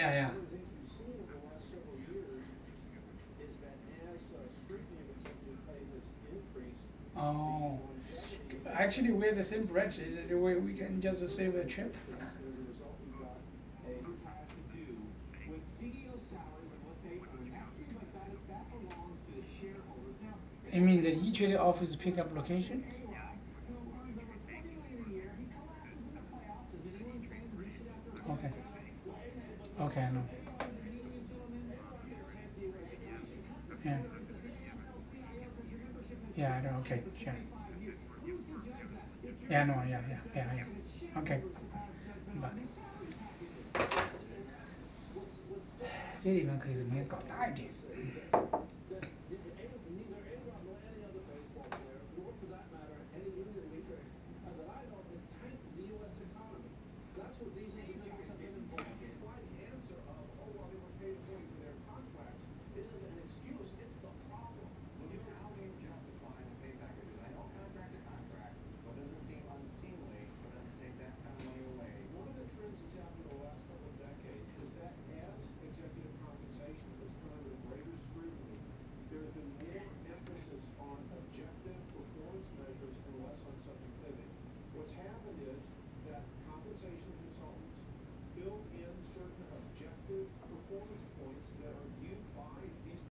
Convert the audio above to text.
Yeah, yeah. One of the things we've seen over the last several years is that as scrutiny of executive pay has increased, Oh, actually, we're the same branch. Is it the way we can just save a trip? as a result, we've got a This has to do with CEO salaries and what they earn. That seems like that, that belongs to the shareholders. Now, I mean, the E-Trade office pickup location? Okay, I know. Yeah. Yeah, I know. Okay, sure. Yeah, I know. Yeah, yeah, yeah, yeah. Okay. Bye. 这里面可以怎么样搞大一点？ conversations